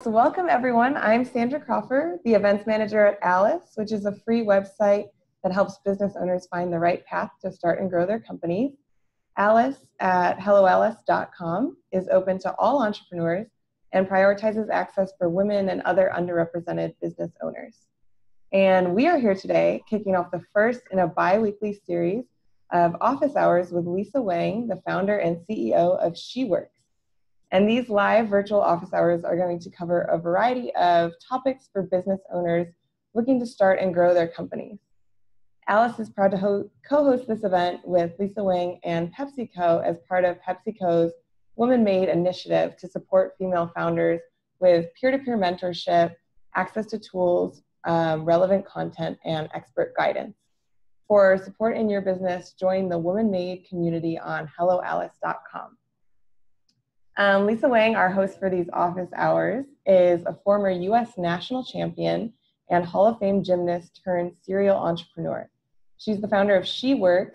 So welcome everyone. I'm Sandra Crawford, the events manager at Alice, which is a free website that helps business owners find the right path to start and grow their companies. Alice at helloalice.com is open to all entrepreneurs and prioritizes access for women and other underrepresented business owners. And we are here today kicking off the first in a bi weekly series of office hours with Lisa Wang, the founder and CEO of SheWorx. And these live virtual office hours are going to cover a variety of topics for business owners looking to start and grow their companies. Alice is proud to ho- co host this event with Lisa Wang and PepsiCo as part of PepsiCo's WomanMade initiative to support female founders with peer to peer mentorship, access to tools, um, relevant content, and expert guidance. For support in your business, join the WomanMade community on helloalice.com. Um, Lisa Wang, our host for these office hours, is a former US national champion and Hall of Fame gymnast turned serial entrepreneur. She's the founder of SheWorx,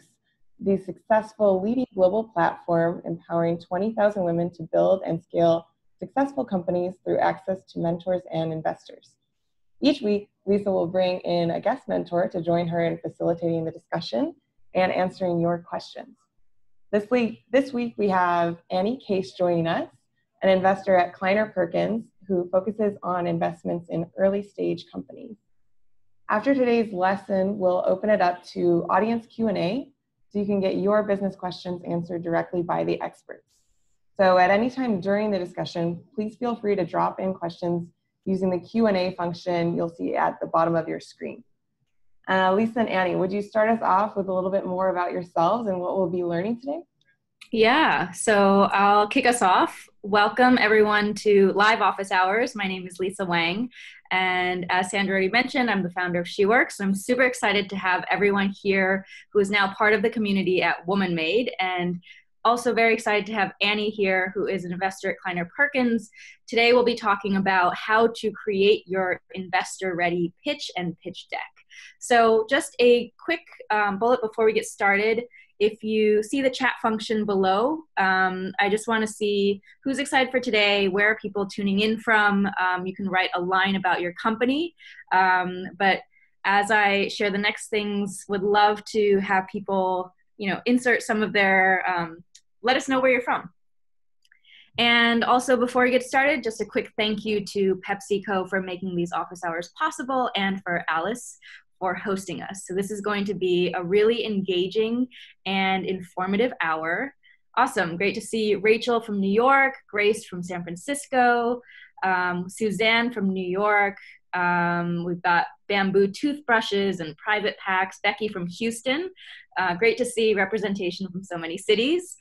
the successful leading global platform empowering 20,000 women to build and scale successful companies through access to mentors and investors. Each week, Lisa will bring in a guest mentor to join her in facilitating the discussion and answering your questions. This week, this week we have Annie Case joining us, an investor at Kleiner Perkins who focuses on investments in early stage companies. After today's lesson, we'll open it up to audience Q&A so you can get your business questions answered directly by the experts. So at any time during the discussion, please feel free to drop in questions using the Q&A function you'll see at the bottom of your screen. Uh, Lisa and Annie, would you start us off with a little bit more about yourselves and what we'll be learning today? Yeah, so I'll kick us off. Welcome everyone to Live Office Hours. My name is Lisa Wang, and as Sandra already mentioned, I'm the founder of SheWorx. I'm super excited to have everyone here who is now part of the community at WomanMade, and also very excited to have Annie here, who is an investor at Kleiner Perkins. Today we'll be talking about how to create your investor-ready pitch and pitch deck. So just a quick um, bullet before we get started. If you see the chat function below, um, I just want to see who's excited for today, where are people tuning in from. Um, you can write a line about your company. Um, but as I share the next things, would love to have people, you know, insert some of their, um, let us know where you're from. And also, before we get started, just a quick thank you to PepsiCo for making these office hours possible and for Alice for hosting us. So this is going to be a really engaging and informative hour. Awesome. Great to see Rachel from New York, Grace from San Francisco, um, Suzanne from New York. Um, we've got bamboo toothbrushes and private packs. Becky from Houston. Uh, great to see representation from so many cities.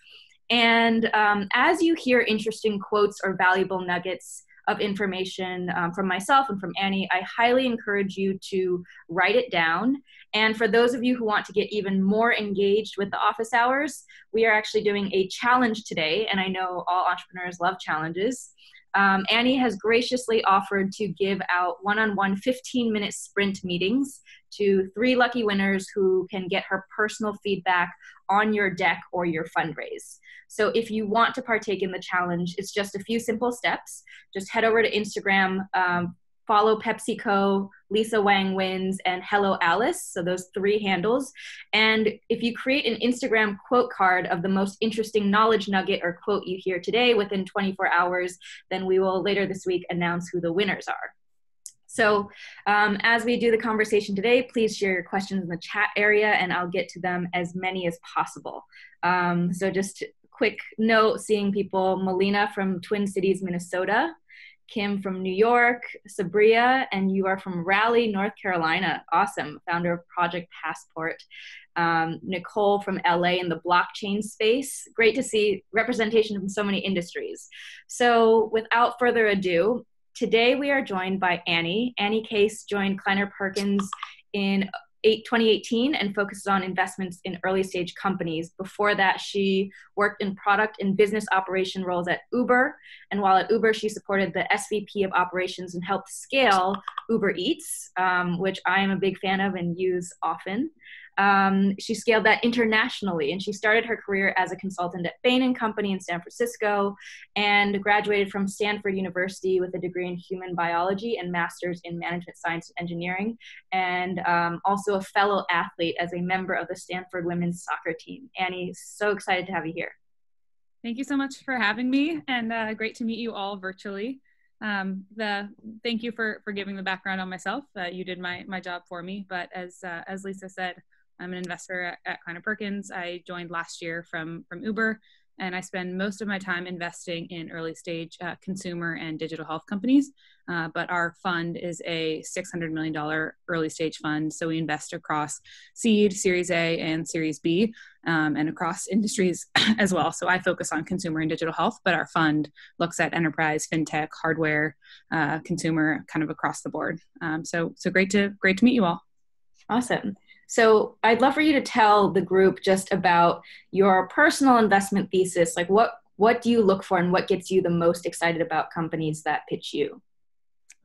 And um, as you hear interesting quotes or valuable nuggets, of information um, from myself and from Annie, I highly encourage you to write it down. And for those of you who want to get even more engaged with the office hours, we are actually doing a challenge today. And I know all entrepreneurs love challenges. Um, Annie has graciously offered to give out one on one 15 minute sprint meetings to three lucky winners who can get her personal feedback on your deck or your fundraise. So if you want to partake in the challenge, it's just a few simple steps. Just head over to Instagram, um, follow PepsiCo, Lisa Wang Wins, and Hello Alice. So those three handles. And if you create an Instagram quote card of the most interesting knowledge nugget or quote you hear today within 24 hours, then we will later this week announce who the winners are. So um, as we do the conversation today, please share your questions in the chat area and I'll get to them as many as possible. Um, so just quick note, seeing people, Melina from Twin Cities, Minnesota, Kim from New York, Sabria, and you are from Raleigh, North Carolina. Awesome, founder of Project Passport. Um, Nicole from LA in the blockchain space. Great to see representation from so many industries. So without further ado, Today we are joined by Annie. Annie Case joined Kleiner Perkins in 2018 and focuses on investments in early stage companies. Before that, she worked in product and business operation roles at Uber. And while at Uber, she supported the SVP of operations and helped scale Uber Eats, um, which I am a big fan of and use often. Um, she scaled that internationally, and she started her career as a consultant at Bain and Company in San Francisco, and graduated from Stanford University with a degree in human biology and master's in management science and engineering, and um, also a fellow athlete as a member of the Stanford women's soccer team. Annie, so excited to have you here. Thank you so much for having me, and uh, great to meet you all virtually. Um, the thank you for for giving the background on myself. Uh, you did my my job for me. But as uh, as Lisa said, I'm an investor at, at Kleiner Perkins. I joined last year from from Uber, and I spend most of my time investing in early stage uh, consumer and digital health companies. Uh, but our fund is a $600 million early stage fund. So we invest across seed, Series A, and Series B, um, and across industries as well. So I focus on consumer and digital health, but our fund looks at enterprise, fintech, hardware, uh, consumer, kind of across the board. Um, so so great to great to meet you all. Awesome. So I'd love for you to tell the group just about your personal investment thesis. Like what what do you look for and what gets you the most excited about companies that pitch you?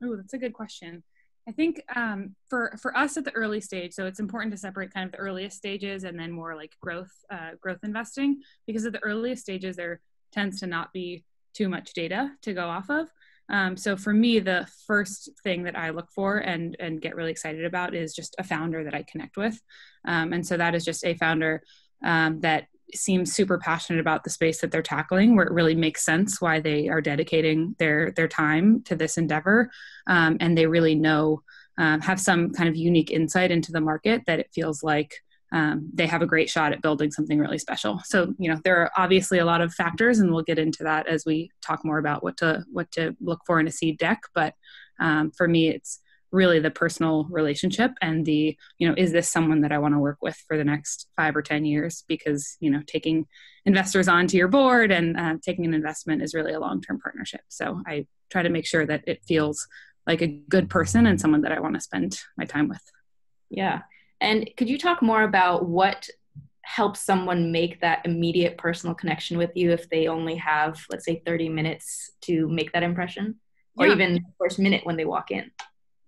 Oh, that's a good question. I think um, for for us at the early stage, so it's important to separate kind of the earliest stages and then more like growth uh, growth investing because at the earliest stages there tends to not be too much data to go off of. Um, so for me, the first thing that I look for and and get really excited about is just a founder that I connect with, um, and so that is just a founder um, that seems super passionate about the space that they're tackling, where it really makes sense why they are dedicating their their time to this endeavor, um, and they really know um, have some kind of unique insight into the market that it feels like um, they have a great shot at building something really special. So, you know, there are obviously a lot of factors, and we'll get into that as we talk more about what to what to look for in a seed deck. But um, for me, it's really the personal relationship and the you know is this someone that i want to work with for the next five or ten years because you know taking investors onto your board and uh, taking an investment is really a long-term partnership so i try to make sure that it feels like a good person and someone that i want to spend my time with yeah and could you talk more about what helps someone make that immediate personal connection with you if they only have, let's say, 30 minutes to make that impression? Or yeah. even the first minute when they walk in?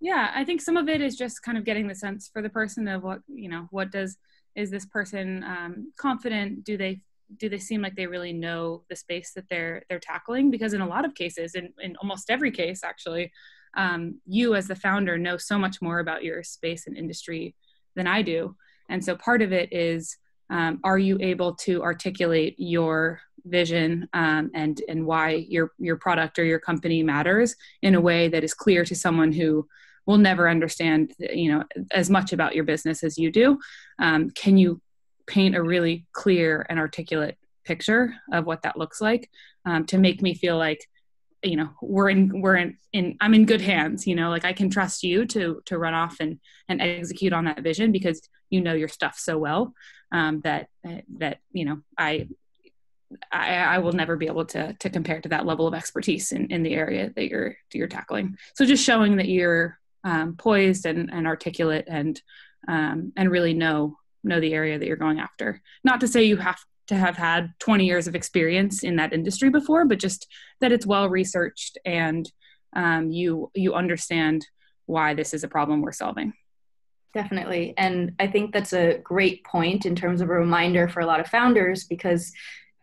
Yeah, I think some of it is just kind of getting the sense for the person of what, you know, what does, is this person um, confident? Do they do they seem like they really know the space that they're they're tackling because in a lot of cases in, in almost every case actually um, you as the founder know so much more about your space and industry than I do. And so part of it is um, are you able to articulate your vision um, and and why your your product or your company matters in a way that is clear to someone who will never understand you know as much about your business as you do um, can you paint a really clear and articulate picture of what that looks like um, to make me feel like you know we're in we're in, in i'm in good hands you know like i can trust you to to run off and and execute on that vision because you know your stuff so well um, that that you know I, I i will never be able to to compare to that level of expertise in in the area that you're you're tackling. So just showing that you're um, poised and and articulate and um, and really know know the area that you're going after. Not to say you have to have had 20 years of experience in that industry before, but just that it's well researched and um, you you understand why this is a problem we're solving. Definitely, and I think that's a great point in terms of a reminder for a lot of founders because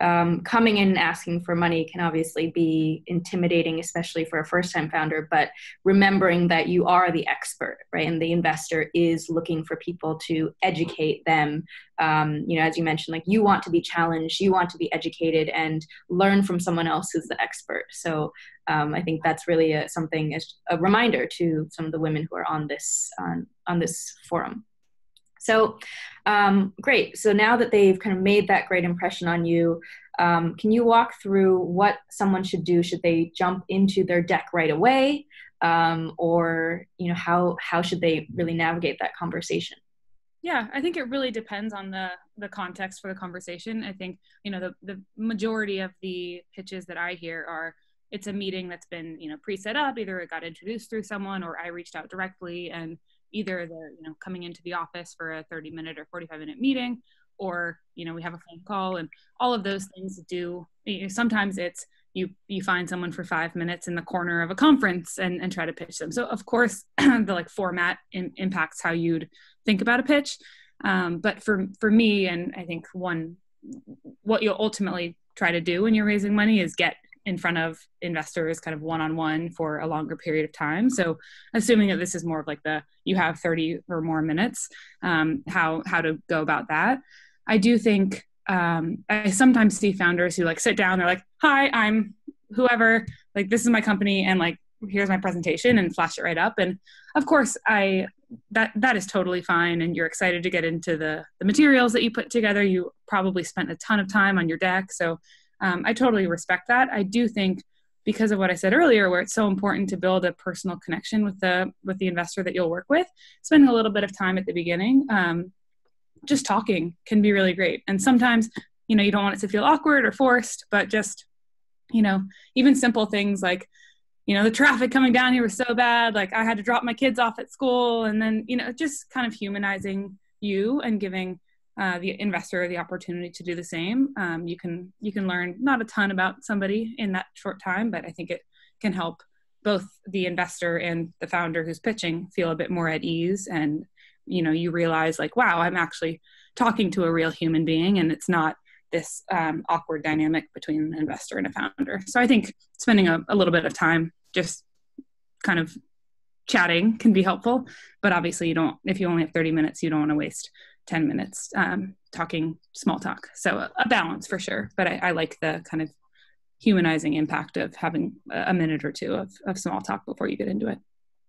um, coming in and asking for money can obviously be intimidating, especially for a first time founder, but remembering that you are the expert, right? And the investor is looking for people to educate them. Um, you know, as you mentioned, like you want to be challenged, you want to be educated and learn from someone else who's the expert. So um, I think that's really a, something, as a reminder to some of the women who are on this, on, on this forum. So, um, great. So now that they've kind of made that great impression on you, um, can you walk through what someone should do? Should they jump into their deck right away, um, or you know how how should they really navigate that conversation? Yeah, I think it really depends on the the context for the conversation. I think you know the the majority of the pitches that I hear are it's a meeting that's been you know pre-set up either it got introduced through someone or i reached out directly and either they're you know coming into the office for a 30 minute or 45 minute meeting or you know we have a phone call and all of those things do you know, sometimes it's you you find someone for five minutes in the corner of a conference and, and try to pitch them. So of course the like format in, impacts how you'd think about a pitch. Um, but for for me, and I think one what you'll ultimately try to do when you're raising money is get in front of investors kind of one-on-one for a longer period of time. So assuming that this is more of like the you have 30 or more minutes um, how how to go about that. I do think um, i sometimes see founders who like sit down they're like hi i'm whoever like this is my company and like here's my presentation and flash it right up. And of course i that that is totally fine and you're excited to get into the the materials that you put together. You probably spent a ton of time on your deck so um, i totally respect that. I do think because of what i said earlier where it's so important to build a personal connection with the with the investor that you'll work with spending a little bit of time at the beginning um, just talking can be really great. And sometimes you know you don't want it to feel awkward or forced but just you know even simple things like you know the traffic coming down here was so bad like i had to drop my kids off at school and then you know just kind of humanizing you and giving uh, the investor the opportunity to do the same. Um, you can you can learn not a ton about somebody in that short time but i think it can help both the investor and the founder who's pitching feel a bit more at ease. And you know you realize like wow i'm actually talking to a real human being and it's not this um, awkward dynamic between an investor and a founder. So i think spending a, a little bit of time just kind of chatting can be helpful but obviously you don't if you only have 30 minutes you don't want to waste 10 minutes um, talking small talk. So a, a balance for sure but I, I, like the kind of humanizing impact of having a minute or two of, of small talk before you get into it.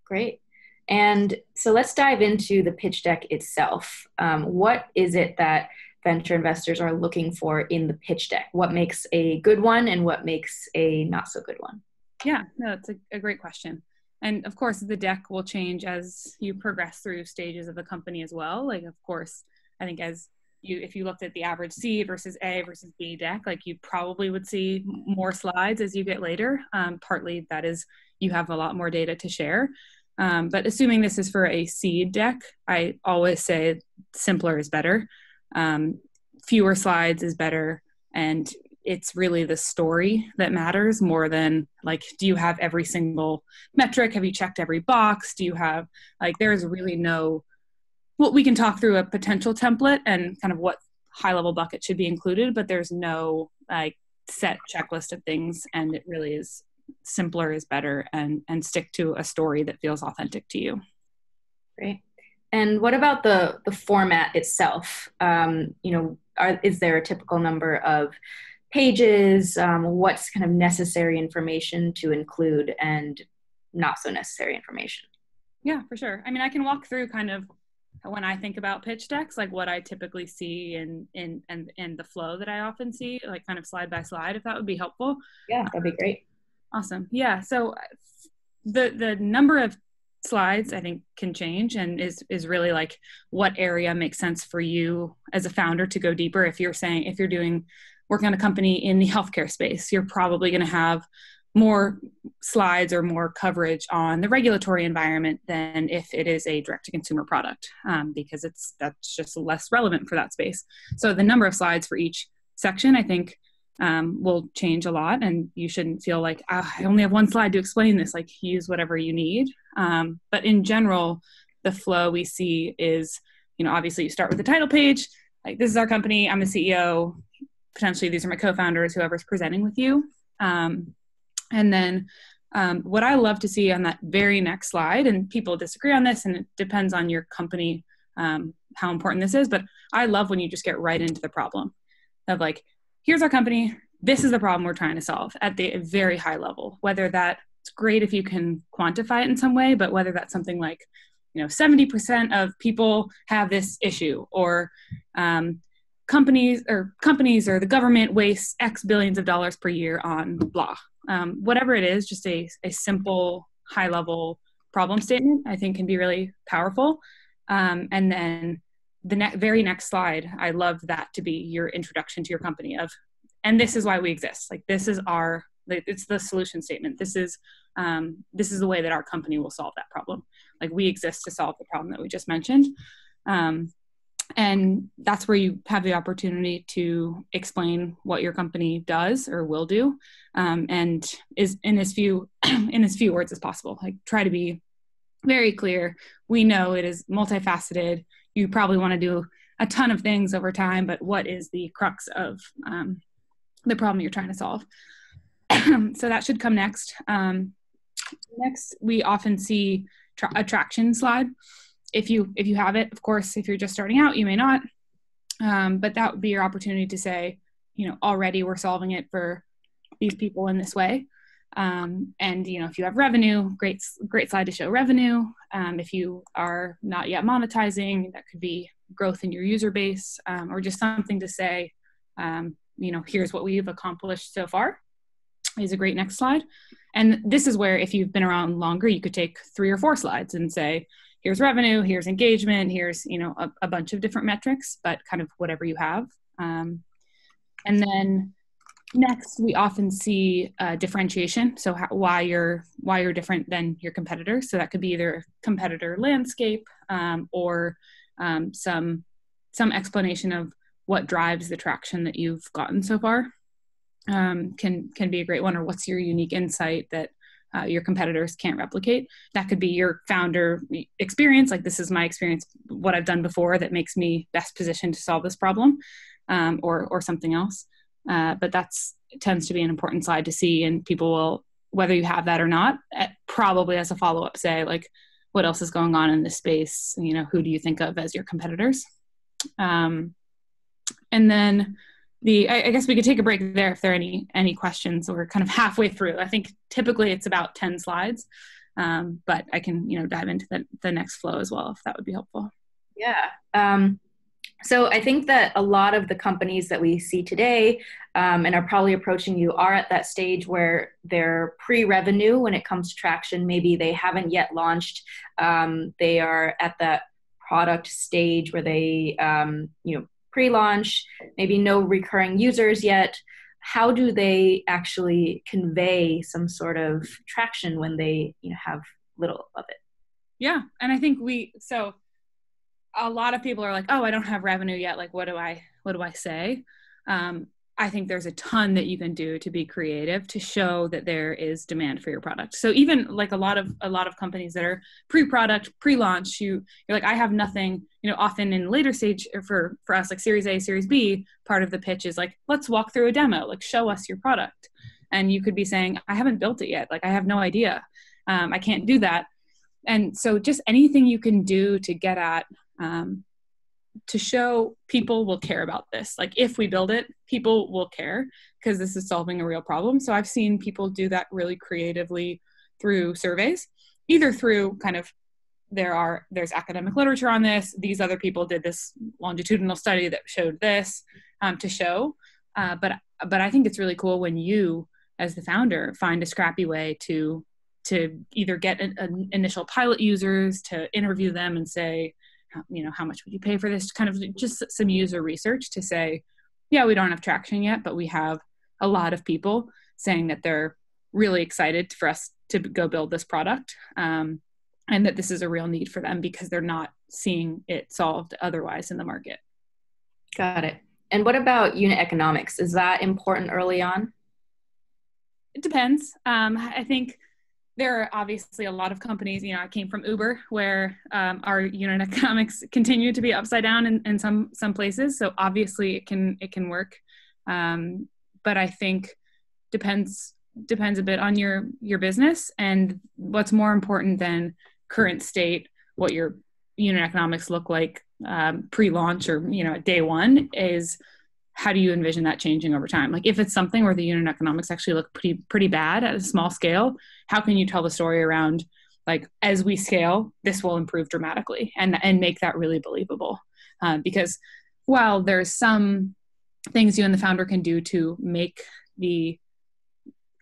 Great. And so let's dive into the pitch deck itself. Um, what is it that venture investors are looking for in the pitch deck? What makes a good one and what makes a not so good one? Yeah, no, it's a, a great question. And of course, the deck will change as you progress through stages of the company as well. Like, of course, I think as you, if you looked at the average seed versus A versus B deck, like you probably would see more slides as you get later. Um, partly that is you have a lot more data to share. Um, but assuming this is for a seed deck, I always say simpler is better. Um, fewer slides is better. And it's really the story that matters more than like do you have every single metric have you checked every box do you have like there's really no well we can talk through a potential template and kind of what high level bucket should be included but there's no like set checklist of things and it really is simpler is better and and stick to a story that feels authentic to you great and what about the the format itself um, you know are, is there a typical number of pages, um, what's kind of necessary information to include and not so necessary information. Yeah, for sure. I mean, I can walk through kind of when I think about pitch decks, like what I typically see in in and in, in the flow that I often see, like kind of slide by slide, if that would be helpful. Yeah, that'd be great. Um, awesome. Yeah. So uh, the the number of slides I think can change and is is really like what area makes sense for you as a founder to go deeper. If you're saying if you're doing working on a company in the healthcare space, you're probably going to have more slides or more coverage on the regulatory environment than if it is a direct to consumer product um, because it's that's just less relevant for that space. So the number of slides for each section i think um, will change a lot and you shouldn't feel like oh, i only have one slide to explain this like use whatever you need. Um, but in general the flow we see is you know obviously you start with the title page like this is our company i'm the ceo potentially these are my co-founders whoever's presenting with you. Um, and then um, what i love to see on that very next slide and people disagree on this and it depends on your company um, how important this is but i love when you just get right into the problem of like here's our company this is the problem we're trying to solve at the very high level whether that's great if you can quantify it in some way but whether that's something like you know 70% of people have this issue or um, companies or companies or the government wastes X billions of dollars per year on blah. Um, whatever it is, just a, a simple, high level problem statement, I think can be really powerful. Um, and then the ne- very next slide, I love that to be your introduction to your company of, and this is why we exist. Like this is our, it's the solution statement. This is, um, this is the way that our company will solve that problem. Like we exist to solve the problem that we just mentioned. Um, and that's where you have the opportunity to explain what your company does or will do um, and is in as few in as few words as possible like try to be very clear we know it is multifaceted you probably want to do a ton of things over time, but what is the crux of um, the problem you're trying to solve? so that should come next. Um, next, we often see tra- a traction slide. If you if you have it, of course, if you're just starting out, you may not. Um, but that would be your opportunity to say, you know, already we're solving it for these people in this way. Um, and you know, if you have revenue, great great slide to show revenue. Um, if you are not yet monetizing, that could be growth in your user base, um, or just something to say, um, you know, here's what we've accomplished so far. Is a great next slide. And this is where, if you've been around longer, you could take three or four slides and say, here's revenue, here's engagement, here's you know a, a bunch of different metrics, but kind of whatever you have. Um, and then next, we often see uh, differentiation. So how, why you're why you're different than your competitors. So that could be either competitor landscape um, or um, some some explanation of what drives the traction that you've gotten so far. Um, can can be a great one. Or what's your unique insight that uh, your competitors can't replicate. That could be your founder experience, like this is my experience, what I've done before that makes me best positioned to solve this problem, um, or or something else. Uh, but that's tends to be an important slide to see, and people will, whether you have that or not, eh, probably as a follow up, say like, what else is going on in this space? You know, who do you think of as your competitors? Um, and then the I, I, guess we could take a break there if there are any any questions. We're kind of halfway through. I think typically it's about 10 slides um, but i can you know dive into the, the next flow as well if that would be helpful. Yeah um, so i think that a lot of the companies that we see today um, and are probably approaching you are at that stage where they're pre-revenue when it comes to traction. Maybe they haven't yet launched um, they are at that product stage where they um, you know pre-launch, maybe no recurring users yet. How do they actually convey some sort of traction when they you know have little of it? Yeah, and I think we so a lot of people are like, "Oh, I don't have revenue yet. Like, what do I what do I say?" Um, I think there's a ton that you can do to be creative to show that there is demand for your product. So even like a lot of a lot of companies that are pre-product, pre-launch, you you're like, I have nothing. You know, often in later stage for for us, like Series A, Series B, part of the pitch is like, let's walk through a demo, like show us your product. And you could be saying, I haven't built it yet. Like I have no idea. Um, I can't do that. And so just anything you can do to get at um, to show people will care about this. Like if we build it, people will care because this is solving a real problem. So I've seen people do that really creatively through surveys, either through kind of there are there's academic literature on this. These other people did this longitudinal study that showed this um, to show. Uh, but but I think it's really cool when you as the founder find a scrappy way to to either get an, an initial pilot users to interview them and say you know how much would you pay for this? Kind of just some user research to say yeah we don't have traction yet but we have a lot of people saying that they're really excited for us to go build this product um, and that this is a real need for them because they're not seeing it solved otherwise in the market. Got it. And what about unit economics? Is that important early on? It depends. Um, i think there are obviously a lot of companies you know i came from uber where um, our unit economics continue to be upside down in, in some some places. So obviously it can it can work. Um, but i think depends depends a bit on your your business and what's more important than current state what your unit economics look like um, pre-launch or you know day one is how do you envision that changing over time? Like if it's something where the unit economics actually look pretty pretty bad at a small scale how can you tell the story around like as we scale this will improve dramatically and and make that really believable? Uh, because while there's some things you and the founder can do to make the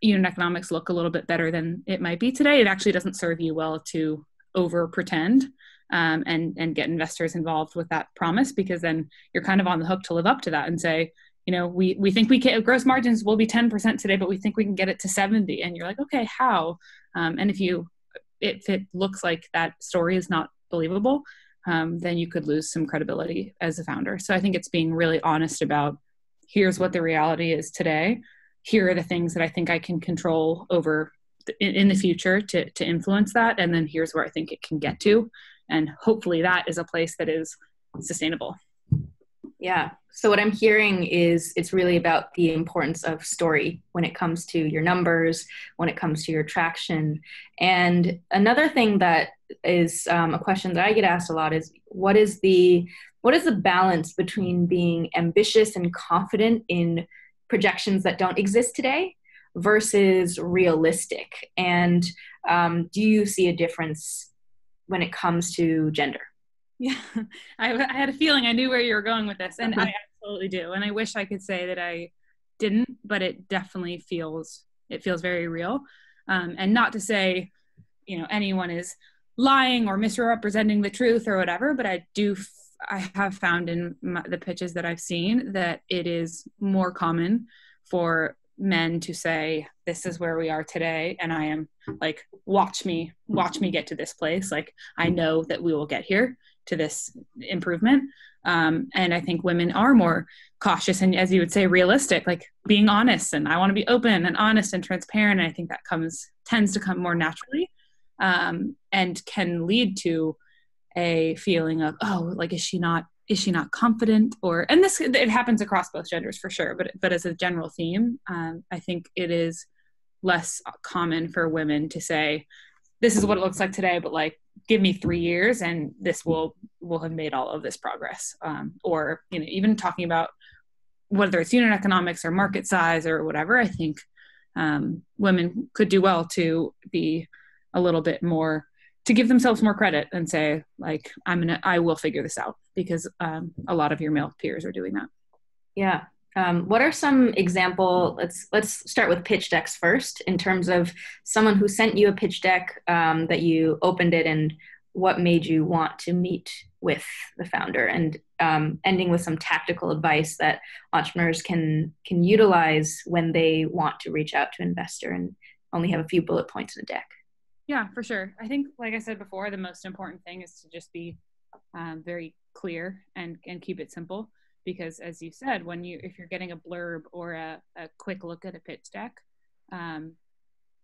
unit economics look a little bit better than it might be today it actually doesn't serve you well to over pretend um, and and get investors involved with that promise because then you're kind of on the hook to live up to that and say you know we we think we can gross margins will be 10% today but we think we can get it to 70 and you're like okay how? Um, and if you if it looks like that story is not believable um, then you could lose some credibility as a founder. So i think it's being really honest about here's what the reality is today. Here are the things that i think i can control over in, in the future to to influence that. And then here's where i think it can get to and hopefully that is a place that is sustainable Yeah. So what I'm hearing is it's really about the importance of story when it comes to your numbers, when it comes to your traction. And another thing that is um, a question that I get asked a lot is what is the what is the balance between being ambitious and confident in projections that don't exist today versus realistic? And um, do you see a difference when it comes to gender? Yeah, I, I, had a feeling I knew where you were going with this, and I absolutely do. And I wish I could say that I didn't, but it definitely feels it feels very real. Um, and not to say, you know, anyone is lying or misrepresenting the truth or whatever, but I do. F- I have found in my, the pitches that I've seen that it is more common for men to say this is where we are today and i am like watch me watch me get to this place like i know that we will get here to this improvement. Um, and I think women are more cautious and, as you would say, realistic, like being honest. And I want to be open and honest and transparent. And I think that comes tends to come more naturally um, and can lead to a feeling of oh, like is she not is she not confident or and this it happens across both genders for sure. But but as a general theme, um, I think it is less common for women to say this is what it looks like today but like give me three years and this will will have made all of this progress um, or you know even talking about whether it's unit economics or market size or whatever i think um, women could do well to be a little bit more to give themselves more credit and say like i'm gonna i will figure this out because um, a lot of your male peers are doing that yeah um, what are some example? Let's let's start with pitch decks first. In terms of someone who sent you a pitch deck um, that you opened it, and what made you want to meet with the founder, and um, ending with some tactical advice that entrepreneurs can can utilize when they want to reach out to investor and only have a few bullet points in a deck. Yeah, for sure. I think, like I said before, the most important thing is to just be um, very clear and and keep it simple because as you said when you if you're getting a blurb or a, a quick look at a pitch deck um,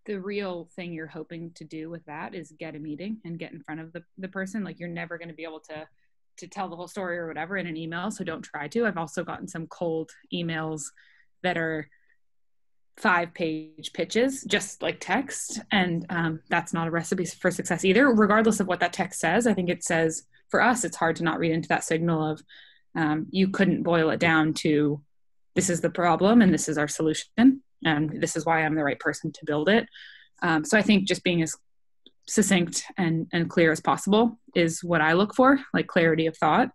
the real thing you're hoping to do with that is get a meeting and get in front of the, the person like you're never going to be able to to tell the whole story or whatever in an email so don't try to i've also gotten some cold emails that are five page pitches just like text. And um, that's not a recipe for success either. Regardless of what that text says i think it says for us it's hard to not read into that signal of um, you couldn't boil it down to this is the problem and this is our solution and this is why i'm the right person to build it. Um, so i think just being as succinct and, and clear as possible is what i look for like clarity of thought.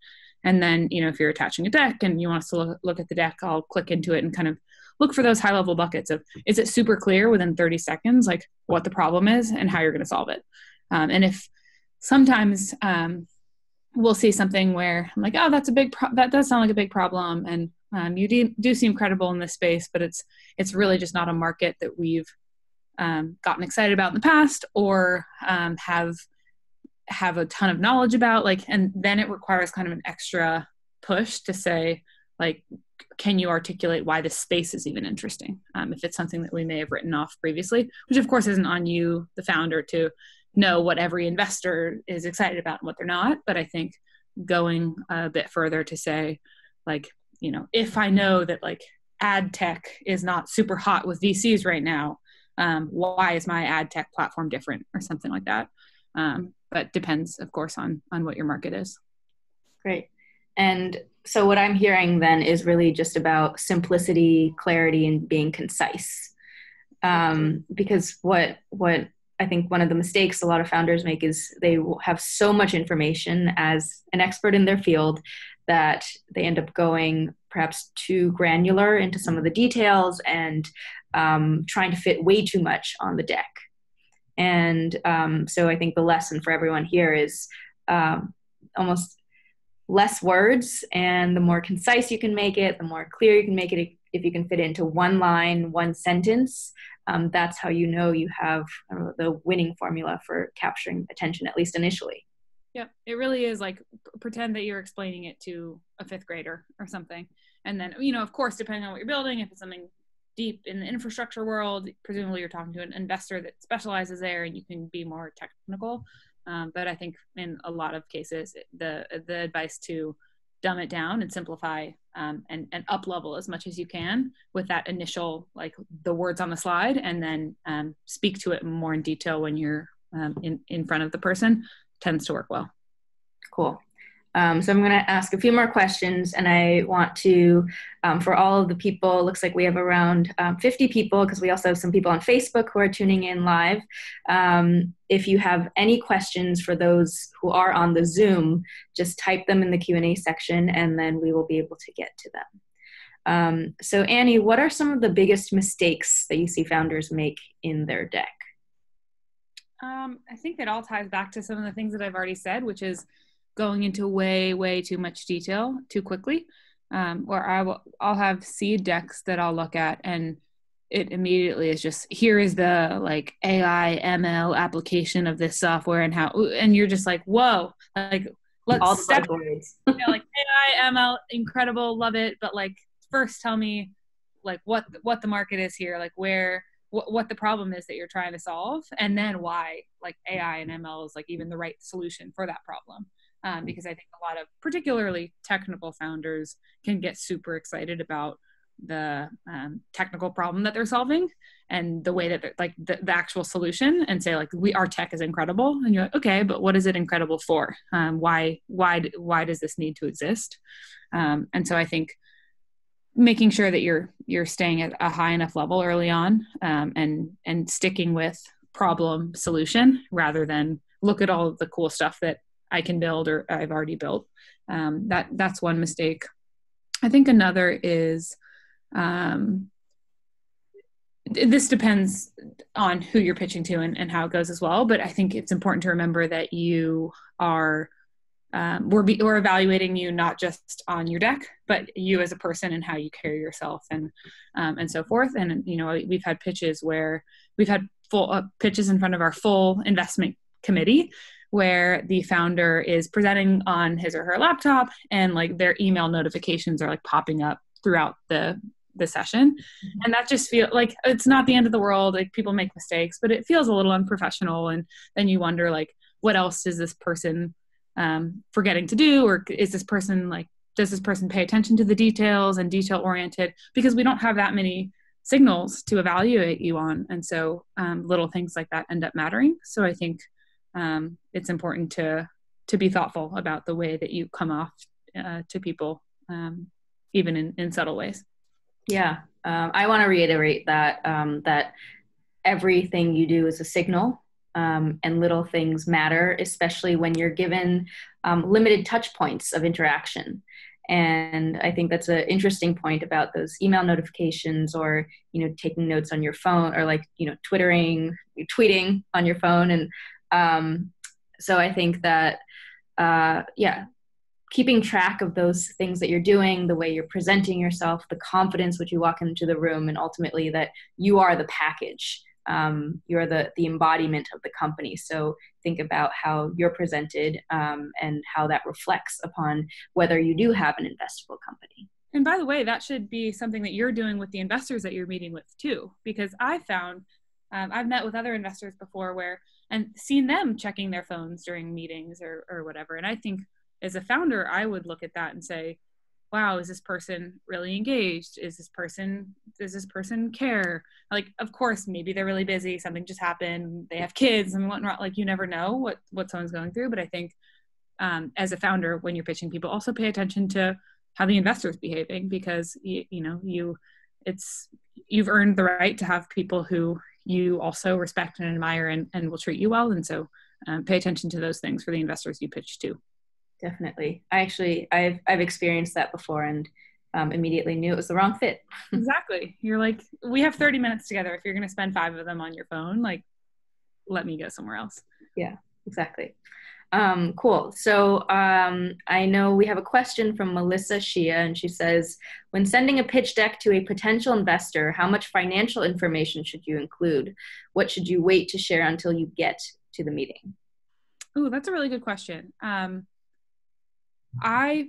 And then you know if you're attaching a deck and you want us to look, look at the deck i'll click into it and kind of look for those high level buckets of is it super clear within 30 seconds like what the problem is and how you're going to solve it um, and if sometimes um, we'll see something where I'm like, oh, that's a big pro- that does sound like a big problem, and um, you do, do seem credible in this space, but it's it's really just not a market that we've um, gotten excited about in the past or um, have have a ton of knowledge about. Like, and then it requires kind of an extra push to say, like, can you articulate why this space is even interesting? Um, if it's something that we may have written off previously, which of course isn't on you, the founder, to know what every investor is excited about and what they're not. But I think going a bit further to say, like, you know, if I know that like ad tech is not super hot with VCs right now, um, why is my ad tech platform different or something like that? Um, but depends, of course, on on what your market is. Great. And so what I'm hearing then is really just about simplicity, clarity, and being concise. Um, because what what I think one of the mistakes a lot of founders make is they have so much information as an expert in their field that they end up going perhaps too granular into some of the details and um, trying to fit way too much on the deck. And um, so I think the lesson for everyone here is um, almost less words, and the more concise you can make it, the more clear you can make it. If you can fit into one line, one sentence, um, that's how you know you have know, the winning formula for capturing attention, at least initially. Yeah, it really is like pretend that you're explaining it to a fifth grader or something. And then, you know, of course, depending on what you're building, if it's something deep in the infrastructure world, presumably you're talking to an investor that specializes there and you can be more technical. Um, but I think in a lot of cases, the the advice to dumb it down and simplify um, and, and up level as much as you can with that initial like the words on the slide and then um, speak to it more in detail when you're um, in, in front of the person tends to work well. Cool um, so I'm going to ask a few more questions, and I want to, um, for all of the people, looks like we have around um, 50 people because we also have some people on Facebook who are tuning in live. Um, if you have any questions for those who are on the Zoom, just type them in the Q&A section, and then we will be able to get to them. Um, so Annie, what are some of the biggest mistakes that you see founders make in their deck? Um, I think it all ties back to some of the things that I've already said, which is going into way way too much detail too quickly. Um, or I will I'll have seed decks that I'll look at and it immediately is just here is the like AI ML application of this software and how and you're just like whoa like let's all step you know, like AI ML incredible love it. But like first tell me like what what the market is here like where what, what the problem is that you're trying to solve and then why like AI and ML is like even the right solution for that problem um, because I think a lot of particularly technical founders can get super excited about the um, technical problem that they're solving and the way that they're like the, the, actual solution and say like we our tech is incredible. And you're like okay but what is it incredible for? Um, why why why does this need to exist? Um, and so i think making sure that you're you're staying at a high enough level early on um, and and sticking with problem solution rather than look at all of the cool stuff that I can build or I've already built. Um, that that's one mistake. I think another is um, this depends on who you're pitching to and, and, how it goes as well. But I think it's important to remember that you are um, we're be, we're evaluating you not just on your deck, but you as a person and how you carry yourself and um, and so forth. And you know we've had pitches where we've had full uh, pitches in front of our full investment committee where the founder is presenting on his or her laptop and like their email notifications are like popping up throughout the the session. Mm-hmm. and that just feel like it's not the end of the world like people make mistakes but it feels a little unprofessional. And then you wonder like what else is this person um, forgetting to do? Or is this person like does this person pay attention to the details and detail oriented? Because we don't have that many signals to evaluate you on. And so um, little things like that end up mattering. So i think um, it's important to to be thoughtful about the way that you come off uh, to people, um, even in, in subtle ways. Yeah, um, I want to reiterate that um, that everything you do is a signal, um, and little things matter, especially when you're given um, limited touch points of interaction. And I think that's an interesting point about those email notifications, or you know, taking notes on your phone, or like you know, twittering, tweeting on your phone, and um, so I think that, uh, yeah, keeping track of those things that you're doing, the way you're presenting yourself, the confidence which you walk into the room, and ultimately that you are the package. Um, you're the the embodiment of the company. So think about how you're presented um, and how that reflects upon whether you do have an investable company. And by the way, that should be something that you're doing with the investors that you're meeting with too, because I found um, I've met with other investors before where and seen them checking their phones during meetings or, or whatever. And I think as a founder, I would look at that and say, wow, is this person really engaged? Is this person, does this person care? Like, of course, maybe they're really busy. Something just happened. They have kids and whatnot. Like, you never know what, what someone's going through. But I think um, as a founder, when you're pitching people, also pay attention to how the investor's behaving because, you, you know, you, it's, you've earned the right to have people who you also respect and admire and, and will treat you well. And so um, pay attention to those things for the investors you pitch to. Definitely. I actually, I've, I've experienced that before and um, immediately knew it was the wrong fit. exactly. You're like, we have 30 minutes together. If you're going to spend five of them on your phone, like, let me go somewhere else. Yeah, exactly. Um, cool. So um, I know we have a question from Melissa Shia, and she says, when sending a pitch deck to a potential investor, how much financial information should you include? What should you wait to share until you get to the meeting? Oh, that's a really good question. Um, I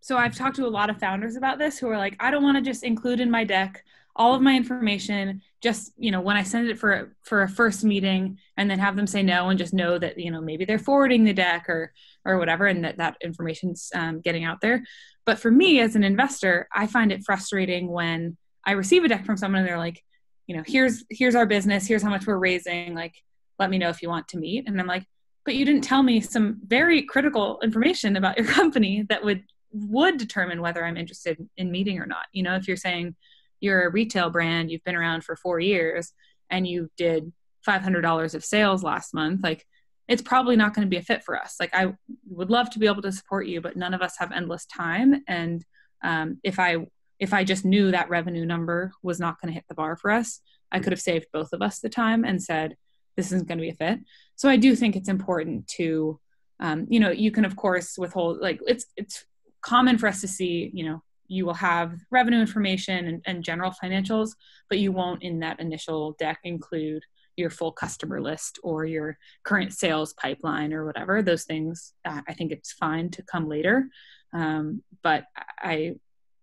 so I've talked to a lot of founders about this who are like, I don't want to just include in my deck all of my information just you know when i send it for for a first meeting and then have them say no and just know that you know maybe they're forwarding the deck or or whatever and that that information's um, getting out there. But for me as an investor i find it frustrating when i receive a deck from someone and they're like you know here's here's our business here's how much we're raising like let me know if you want to meet. And i'm like but you didn't tell me some very critical information about your company that would would determine whether i'm interested in meeting or not. You know if you're saying you're a retail brand you've been around for four years and you did $500 of sales last month like it's probably not going to be a fit for us. Like i would love to be able to support you but none of us have endless time and um, if i if i just knew that revenue number was not going to hit the bar for us i could have saved both of us the time and said this isn't going to be a fit. So i do think it's important to um, you know you can of course withhold like it's it's common for us to see you know you will have revenue information and, and general financials but you won't in that initial deck include your full customer list or your current sales pipeline or whatever. Those things uh, i think it's fine to come later. Um, but i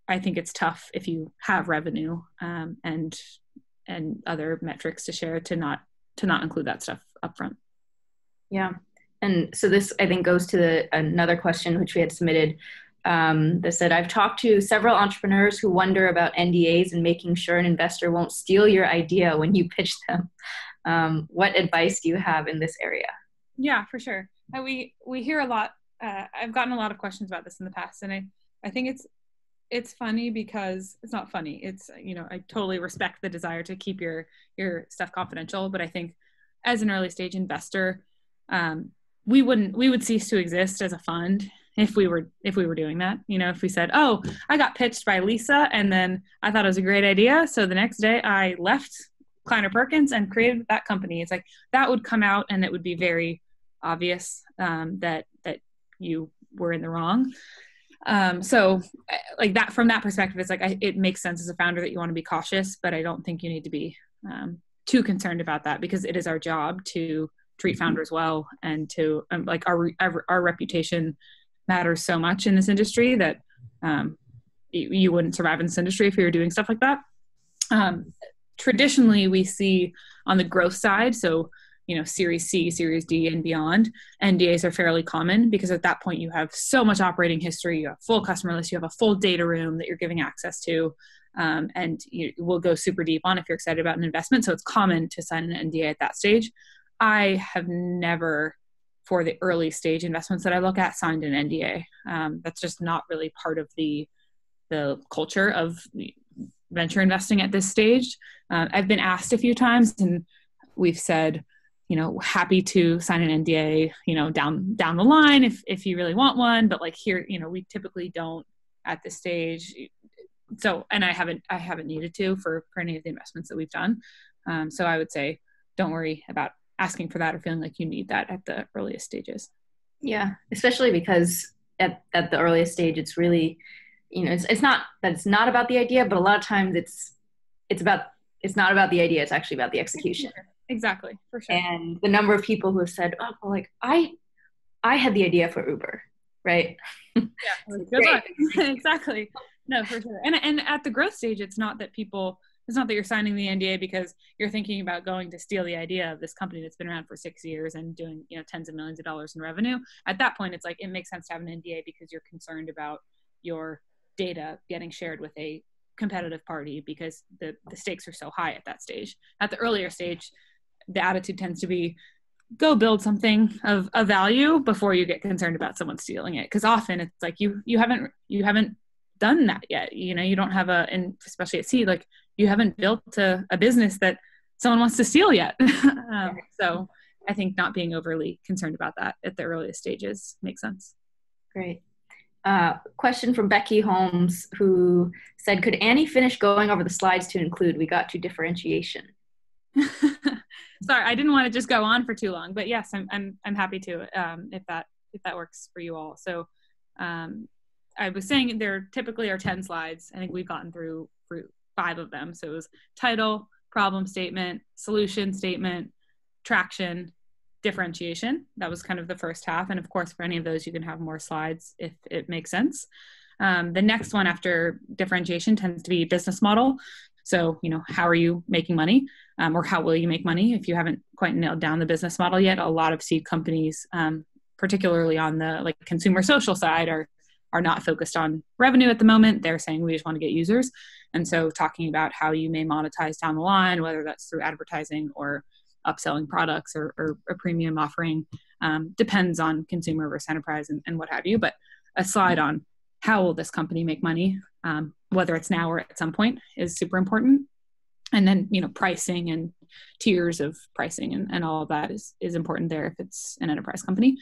i think it's tough if you have revenue um, and and other metrics to share to not to not include that stuff up front yeah. And so this i think goes to the, another question which we had submitted um, that said, I've talked to several entrepreneurs who wonder about NDAs and making sure an investor won't steal your idea when you pitch them. Um, what advice do you have in this area? Yeah, for sure. Uh, we we hear a lot. Uh, I've gotten a lot of questions about this in the past, and I I think it's it's funny because it's not funny. It's you know I totally respect the desire to keep your your stuff confidential, but I think as an early stage investor, um, we wouldn't we would cease to exist as a fund if we were if we were doing that you know if we said oh i got pitched by lisa and then i thought it was a great idea so the next day i left kleiner perkins and created that company. It's like that would come out and it would be very obvious um, that that you were in the wrong. Um, so like that from that perspective it's like I, it makes sense as a founder that you want to be cautious but i don't think you need to be um, too concerned about that because it is our job to treat founders well and to um, like our, our, our reputation matters so much in this industry that um, you, you, wouldn't survive in this industry if you were doing stuff like that. Um, traditionally, we see on the growth side, so you know, Series C, Series D, and beyond, NDAs are fairly common because at that point you have so much operating history, you have full customer list, you have a full data room that you're giving access to, um, and you will go super deep on if you're excited about an investment. So it's common to sign an NDA at that stage. I have never for the early stage investments that I look at signed an NDA. Um, that's just not really part of the the culture of venture investing at this stage. Uh, I've been asked a few times, and we've said, you know, happy to sign an NDA, you know, down down the line if if you really want one. But like here, you know, we typically don't at this stage. So, and I haven't I haven't needed to for for any of the investments that we've done. Um, so I would say, don't worry about asking for that or feeling like you need that at the earliest stages. Yeah, especially because at, at the earliest stage, it's really, you know, it's, it's not that it's not about the idea, but a lot of times it's, it's about, it's not about the idea. It's actually about the execution. Exactly. For sure. And the number of people who have said, oh, well, like I, I had the idea for Uber, right? Yeah. good luck. exactly. No, for sure. And, and at the growth stage, it's not that people, it's not that you're signing the NDA because you're thinking about going to steal the idea of this company that's been around for six years and doing you know tens of millions of dollars in revenue. At that point, it's like it makes sense to have an NDA because you're concerned about your data getting shared with a competitive party because the, the stakes are so high at that stage. At the earlier stage, the attitude tends to be go build something of, of value before you get concerned about someone stealing it because often it's like you you haven't you haven't done that yet you know you don't have a and especially at seed like you haven't built a, a business that someone wants to steal yet. um, so I think not being overly concerned about that at the earliest stages makes sense. Great. Uh, question from Becky Holmes, who said, "Could Annie finish going over the slides to include? We got to differentiation." Sorry, I didn't want to just go on for too long, but yes, I'm I'm I'm happy to um, if that if that works for you all. So, um, I was saying there typically are ten slides. I think we've gotten through through five of them. So it was title, problem statement, solution statement, traction, differentiation. That was kind of the first half. And of course, for any of those, you can have more slides if it makes sense. Um, the next one after differentiation tends to be business model. So, you know, how are you making money um, or how will you make money if you haven't quite nailed down the business model yet? A lot of seed companies, um, particularly on the like consumer social side, are are not focused on revenue at the moment. They're saying we just want to get users. And so talking about how you may monetize down the line, whether that's through advertising or upselling products or, or a premium offering, um, depends on consumer versus enterprise and, and, what have you. But a slide on how will this company make money, um, whether it's now or at some point, is super important. And then you know pricing and tiers of pricing and, and all of that is is important there if it's an enterprise company.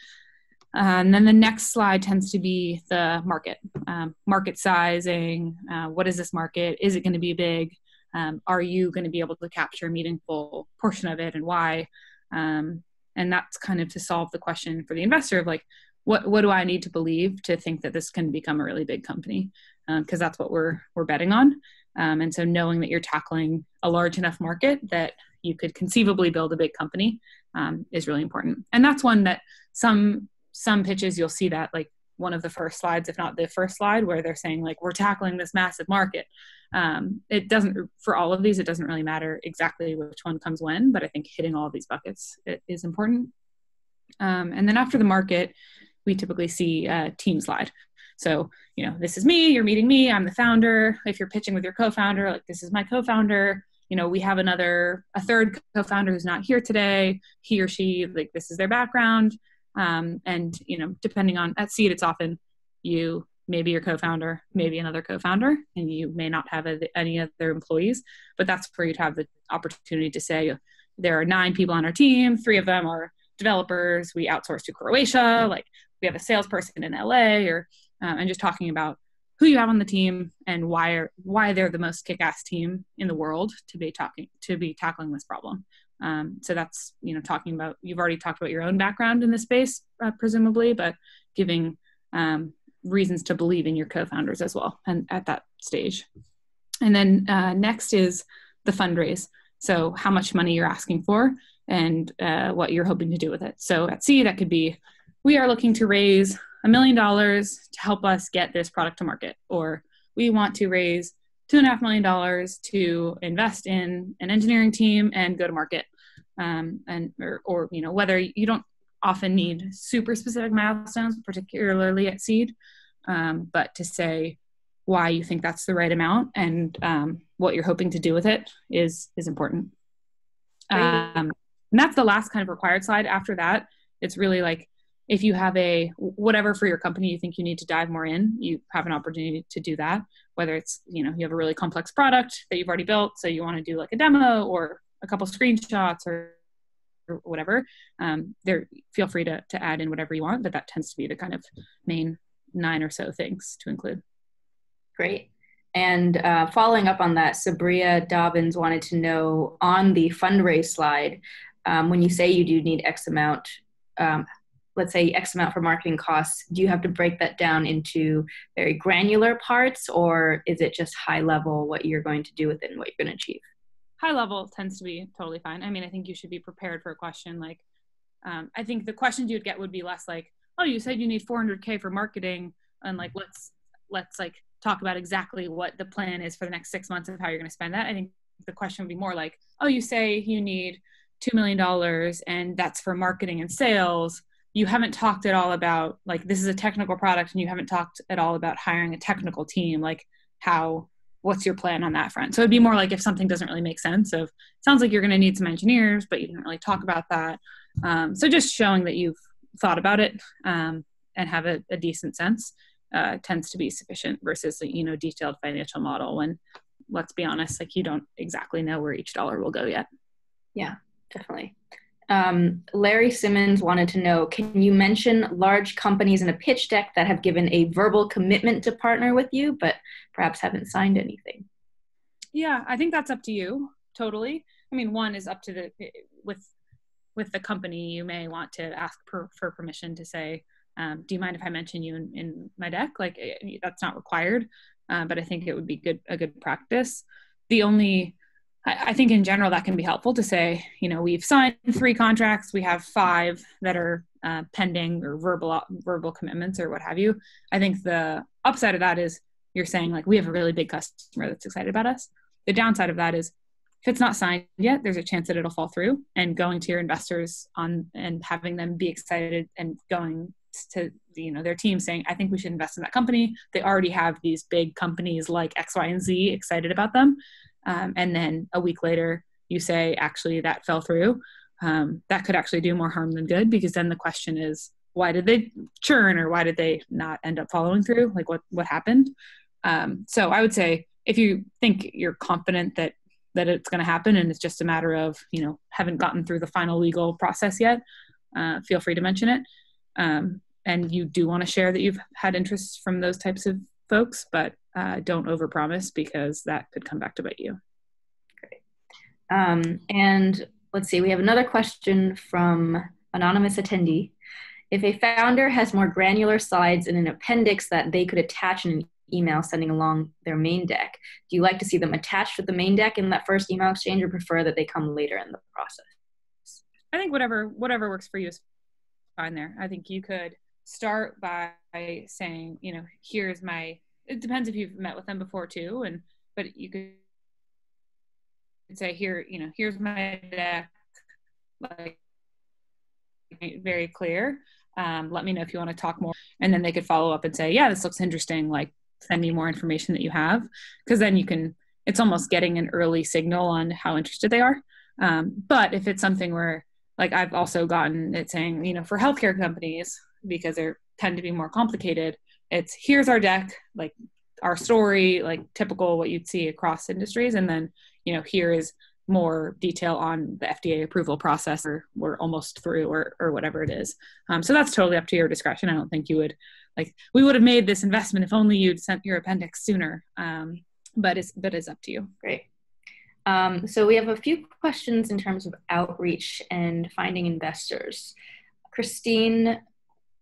Uh, and then the next slide tends to be the market, um, market sizing. Uh, what is this market? Is it going to be big? Um, are you going to be able to capture a meaningful portion of it and why? Um, and that's kind of to solve the question for the investor of like, what, what do I need to believe to think that this can become a really big company? Because um, that's what we're, we're betting on. Um, and so knowing that you're tackling a large enough market that you could conceivably build a big company um, is really important. And that's one that some some pitches you'll see that like one of the first slides, if not the first slide, where they're saying like we're tackling this massive market. Um, it doesn't for all of these. It doesn't really matter exactly which one comes when, but I think hitting all these buckets is important. Um, and then after the market, we typically see a team slide. So you know, this is me. You're meeting me. I'm the founder. If you're pitching with your co-founder, like this is my co-founder. You know, we have another a third co-founder who's not here today. He or she like this is their background um, and you know, depending on at seed, it's often you, maybe your co-founder, maybe another co-founder, and you may not have a, any other employees. But that's where you'd have the opportunity to say, there are nine people on our team. Three of them are developers. We outsource to Croatia. Like we have a salesperson in LA, or um, and just talking about who you have on the team and why are, why they're the most kick-ass team in the world to be talking to be tackling this problem. Um, so that's you know talking about you've already talked about your own background in this space, uh, presumably, but giving um, reasons to believe in your co-founders as well, and at that stage. And then uh, next is the fundraise. So how much money you're asking for and uh, what you're hoping to do with it. So at seed, that could be we are looking to raise a million dollars to help us get this product to market, or we want to raise two and a half million dollars to invest in an engineering team and go to market. Um, and or, or you know whether you don't often need super specific milestones particularly at seed um, but to say why you think that's the right amount and um, what you're hoping to do with it is is important. Um, and that's the last kind of required slide after that. It's really like if you have a whatever for your company you think you need to dive more in you have an opportunity to do that. Whether it's you know you have a really complex product that you've already built so you want to do like a demo or a couple screenshots or, or whatever um, there feel free to, to add in whatever you want but that tends to be the kind of main nine or so things to include. Great. And uh, following up on that sabria dobbins wanted to know on the fundraise slide um, when you say you do need x amount um, let's say X amount for marketing costs, do you have to break that down into very granular parts or is it just high level what you're going to do with it and what you're going to achieve? High level tends to be totally fine. I mean, I think you should be prepared for a question like, um, I think the questions you'd get would be less like, oh, you said you need 400K for marketing and like, let's, let's like talk about exactly what the plan is for the next six months of how you're going to spend that. I think the question would be more like, oh, you say you need $2 million and that's for marketing and sales you haven't talked at all about like this is a technical product and you haven't talked at all about hiring a technical team like how what's your plan on that front? So it'd be more like if something doesn't really make sense of sounds like you're going to need some engineers but you didn't really talk about that. Um, so just showing that you've thought about it um, and have a, a decent sense uh, tends to be sufficient versus you know detailed financial model when let's be honest like you don't exactly know where each dollar will go yet. Yeah definitely um, Larry Simmons wanted to know Can you mention large companies in a pitch deck that have given a verbal commitment to partner with you, but perhaps haven't signed anything? Yeah, I think that's up to you totally. I mean, one is up to the with with the company. You may want to ask per, for permission to say, um, "Do you mind if I mention you in, in my deck?" Like eh, that's not required, uh, but I think it would be good a good practice. The only I, think in general that can be helpful to say, you know, we've signed three contracts, we have five that are uh, pending or verbal verbal commitments or what have you. I think the upside of that is you're saying like we have a really big customer that's excited about us. the downside of that is if it's not signed yet, there's a chance that it'll fall through. And going to your investors on and having them be excited and going to you know their team saying, "I think we should invest in that company." They already have these big companies like X, Y, and Z excited about them, um, and then a week later you say, "Actually, that fell through." Um, that could actually do more harm than good because then the question is, why did they churn or why did they not end up following through? Like what what happened? Um, so I would say if you think you're confident that that it's going to happen and it's just a matter of you know haven't gotten through the final legal process yet uh, feel free to mention it um, and you do want to share that you've had interest from those types of folks but uh, don't overpromise because that could come back to bite you great um, and let's see we have another question from anonymous attendee if a founder has more granular slides in an appendix that they could attach in an email sending along their main deck. Do you like to see them attached with the main deck in that first email exchange or prefer that they come later in the process? I think whatever whatever works for you is fine there. I think you could start by saying, you know, here's my it depends if you've met with them before too and but you could say here, you know, here's my deck like very clear. Um, let me know if you want to talk more and then they could follow up and say yeah this looks interesting like send me more information that you have because then you can it's almost getting an early signal on how interested they are um, but if it's something where like i've also gotten it saying you know for healthcare companies because they tend to be more complicated it's here's our deck like our story like typical what you'd see across industries and then you know here is more detail on the FDA approval process or we're almost through or, or whatever it is. Um, so that's totally up to your discretion. I don't think you would like we would have made this investment if only you'd sent your appendix sooner. Um, but it's but it's up to you. Great. Um, so we have a few questions in terms of outreach and finding investors. Christine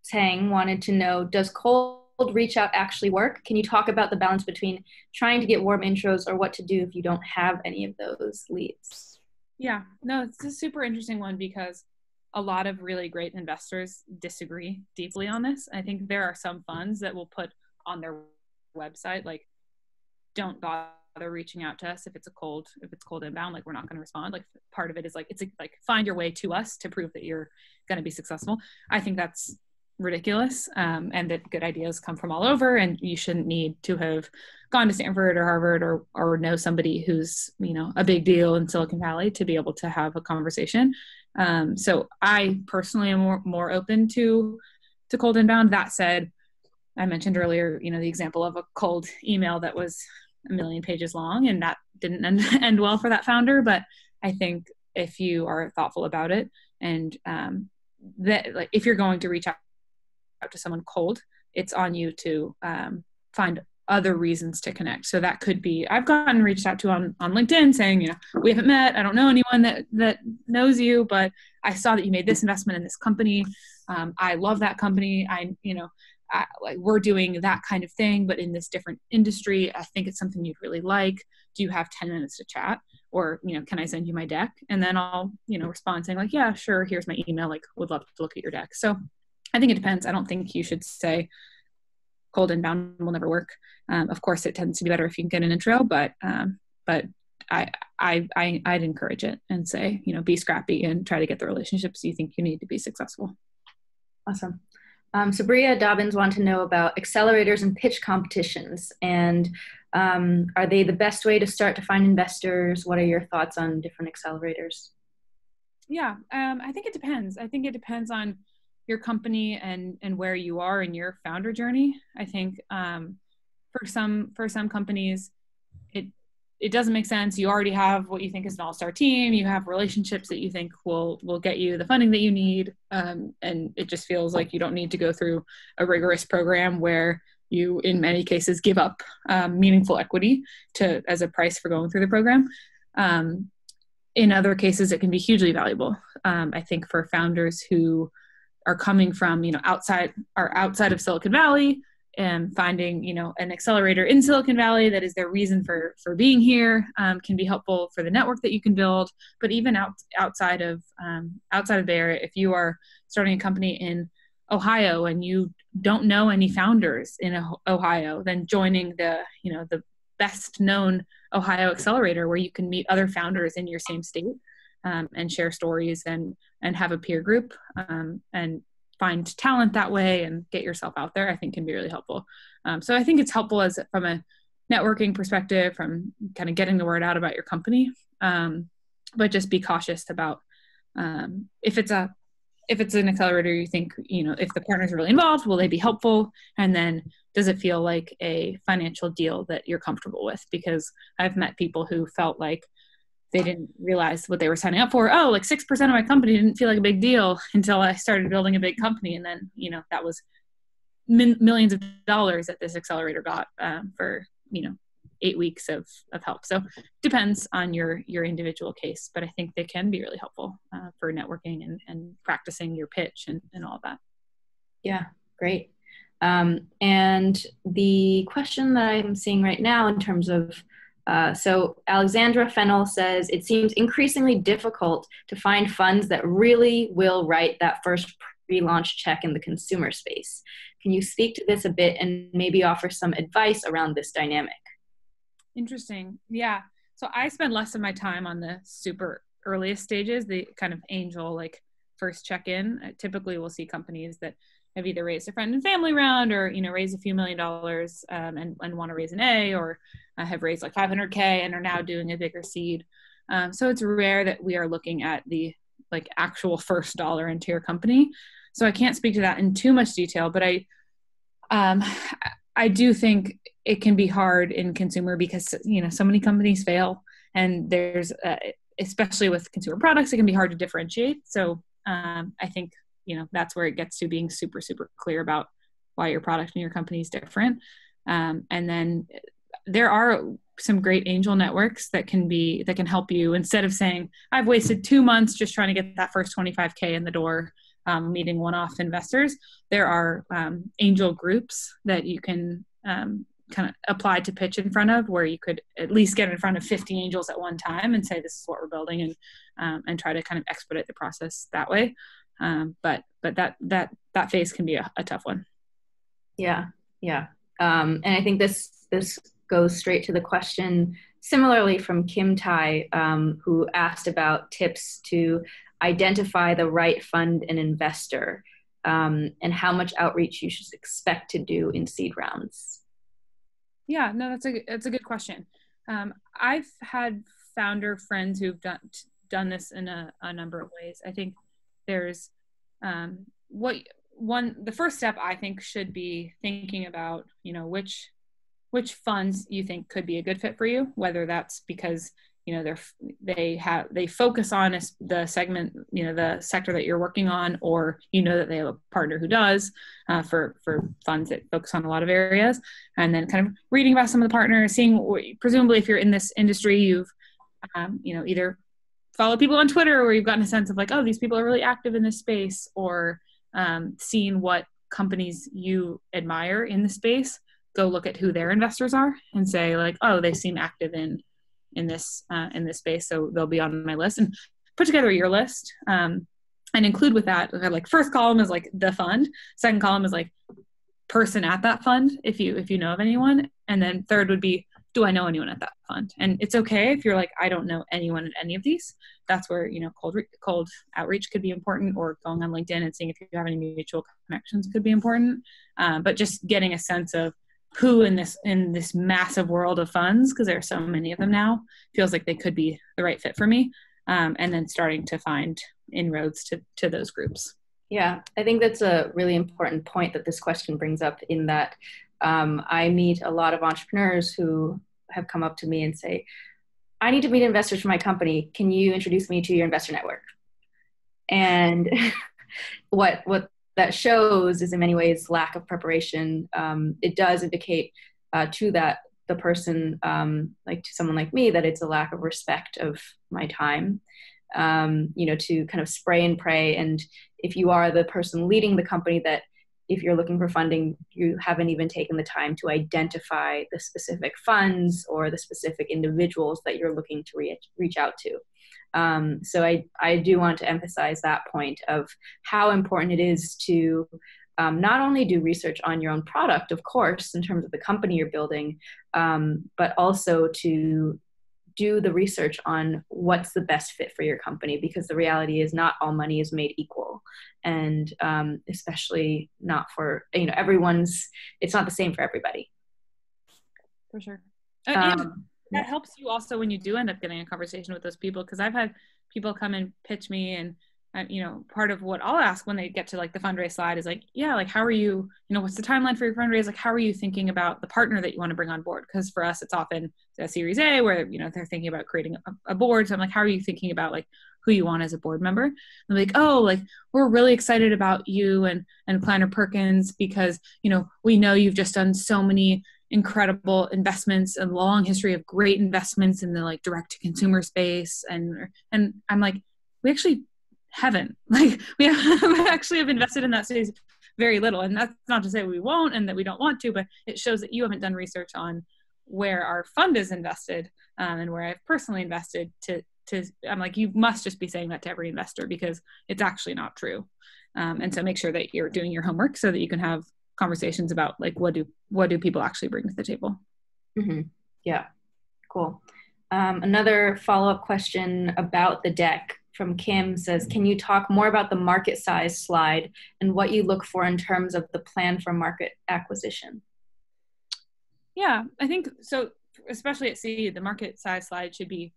Tang wanted to know, does cold reach out actually work? Can you talk about the balance between trying to get warm intros or what to do if you don't have any of those leads? Yeah, no, it's a super interesting one because a lot of really great investors disagree deeply on this. I think there are some funds that will put on their website like don't bother reaching out to us if it's a cold if it's cold inbound like we're not going to respond like part of it is like it's like find your way to us to prove that you're going to be successful i think that's ridiculous um, and that good ideas come from all over and you shouldn't need to have gone to stanford or harvard or or know somebody who's you know a big deal in silicon valley to be able to have a conversation. Um, so i personally am more, more open to to cold inbound that said i mentioned earlier you know the example of a cold email that was a million pages long and that didn't end, end well for that founder but i think if you are thoughtful about it and um, that like if you're going to reach out out to someone cold, it's on you to um, find other reasons to connect. So that could be I've gotten reached out to on on LinkedIn saying, you know, we haven't met. I don't know anyone that that knows you, but I saw that you made this investment in this company. Um, I love that company. I you know. I, like we're doing that kind of thing, but in this different industry, I think it's something you'd really like. Do you have 10 minutes to chat? Or, you know, can I send you my deck? And then I'll, you know, respond saying like, yeah, sure. Here's my email. Like would love to look at your deck. So I think it depends. I don't think you should say cold inbound will never work. Um, of course, it tends to be better if you can get an intro, but um, but I, I I I'd encourage it and say you know be scrappy and try to get the relationships you think you need to be successful. Awesome. Um, so Bria Dobbins wanted to know about accelerators and pitch competitions, and um, are they the best way to start to find investors? What are your thoughts on different accelerators? Yeah, um, I think it depends. I think it depends on your company and and where you are in your founder journey. I think um, for some for some companies it it doesn't make sense. You already have what you think is an all-star team. You have relationships that you think will will get you the funding that you need. Um, and it just feels like you don't need to go through a rigorous program where you in many cases give up um, meaningful equity to as a price for going through the program. Um, in other cases it can be hugely valuable. Um, i think for founders who are coming from you know outside are outside of silicon valley and finding you know an accelerator in silicon valley that is their reason for for being here um, can be helpful for the network that you can build. But even out outside of um, outside of there if you are starting a company in ohio and you don't know any founders in ohio then joining the you know the best known Ohio Accelerator, where you can meet other founders in your same state um, and share stories and and have a peer group um, and find talent that way and get yourself out there. I think can be really helpful. Um, so I think it's helpful as from a networking perspective, from kind of getting the word out about your company. Um, but just be cautious about um, if it's a if it's an accelerator you think you know if the partners are really involved will they be helpful and then does it feel like a financial deal that you're comfortable with because i've met people who felt like they didn't realize what they were signing up for. Oh like 6% of my company didn't feel like a big deal until i started building a big company. And then you know that was min- millions of dollars that this accelerator got um, for you know eight weeks of, of help. So depends on your your individual case but i think they can be really helpful uh, for networking and, and practicing your pitch and, and all that. Yeah great. Um, and the question that i'm seeing right now in terms of uh, so Alexandra Fennel says it seems increasingly difficult to find funds that really will write that first pre-launch check in the consumer space. Can you speak to this a bit and maybe offer some advice around this dynamic? Interesting. Yeah. So I spend less of my time on the super earliest stages, the kind of angel like first check-in. I typically will see companies that have either raised a friend and family round or you know raised a few million dollars um, and, and want to raise an A or uh, have raised like 500k and are now doing a bigger seed. Um, so it's rare that we are looking at the like actual first dollar into your company. So I can't speak to that in too much detail, but I um, I do think it can be hard in consumer because you know so many companies fail, and there's uh, especially with consumer products, it can be hard to differentiate. So um, I think you know that's where it gets to being super super clear about why your product and your company is different. Um, and then there are some great angel networks that can be that can help you instead of saying I've wasted two months just trying to get that first 25k in the door um, meeting one-off investors. There are um, angel groups that you can um, kind of apply to pitch in front of, where you could at least get in front of 50 angels at one time and say, "This is what we're building," and um, and try to kind of expedite the process that way. Um, but but that that that phase can be a, a tough one. Yeah, yeah, um, and I think this this goes straight to the question similarly from Kim Tai, um, who asked about tips to identify the right fund and investor um, and how much outreach you should expect to do in seed rounds. Yeah no that's a that's a good question. Um, i've had founder friends who've done done this in a, a number of ways. I think there's um, what one the first step i think should be thinking about you know which which funds you think could be a good fit for you whether that's because you know they're they have they focus on the segment you know the sector that you're working on or you know that they have a partner who does uh, for for funds that focus on a lot of areas. And then kind of reading about some of the partners seeing presumably if you're in this industry you've um, you know either follow people on twitter or you've gotten a sense of like oh these people are really active in this space or um, seeing what companies you admire in the space go look at who their investors are and say like oh they seem active in in this uh, in this space, so they'll be on my list. And put together your list um, and include with that like first column is like the fund, second column is like person at that fund if you if you know of anyone, and then third would be do I know anyone at that fund? And it's okay if you're like I don't know anyone at any of these. That's where you know cold re- cold outreach could be important, or going on LinkedIn and seeing if you have any mutual connections could be important. Um, but just getting a sense of who in this in this massive world of funds because there are so many of them now feels like they could be the right fit for me um, and then starting to find inroads to to those groups yeah i think that's a really important point that this question brings up in that um, i meet a lot of entrepreneurs who have come up to me and say i need to meet investors for my company can you introduce me to your investor network and what what that shows is in many ways lack of preparation. Um, it does indicate uh, to that the person, um, like to someone like me, that it's a lack of respect of my time. Um, you know, to kind of spray and pray. And if you are the person leading the company, that if you're looking for funding, you haven't even taken the time to identify the specific funds or the specific individuals that you're looking to reach, reach out to. Um, so I, I do want to emphasize that point of how important it is to um, not only do research on your own product, of course, in terms of the company you're building, um, but also to do the research on what's the best fit for your company because the reality is not all money is made equal. And um, especially not for you know everyone's it's not the same for everybody. For sure. And um, that helps you also when you do end up getting a conversation with those people because i've had people come and pitch me and you know, part of what I'll ask when they get to like the fundraise slide is like, yeah, like how are you, you know, what's the timeline for your fundraise? Like, how are you thinking about the partner that you want to bring on board? Because for us, it's often a Series A where you know they're thinking about creating a, a, board. So I'm like, how are you thinking about like who you want as a board member? And like, oh, like we're really excited about you and and Kleiner Perkins because you know we know you've just done so many incredible investments and long history of great investments in the like direct to consumer space and and i'm like we actually haven't like we have actually have invested in that space very little. And that's not to say we won't and that we don't want to but it shows that you haven't done research on where our fund is invested um, and where i've personally invested to to i'm like you must just be saying that to every investor because it's actually not true. Um, and so make sure that you're doing your homework so that you can have conversations about like what do what do people actually bring to the table? Mm-hmm. yeah. Cool. Um, another follow-up question about the deck from Kim says, can you talk more about the market size slide and what you look for in terms of the plan for market acquisition? Yeah, I think so, especially at seed, the market size slide should be